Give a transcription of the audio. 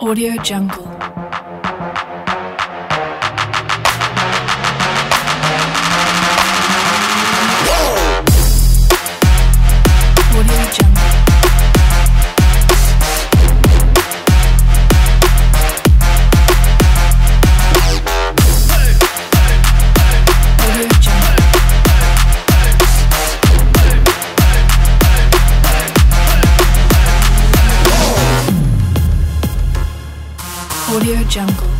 Audio Jungle. Audio Jungle.